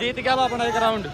जीत गया वो अपना एक राउंड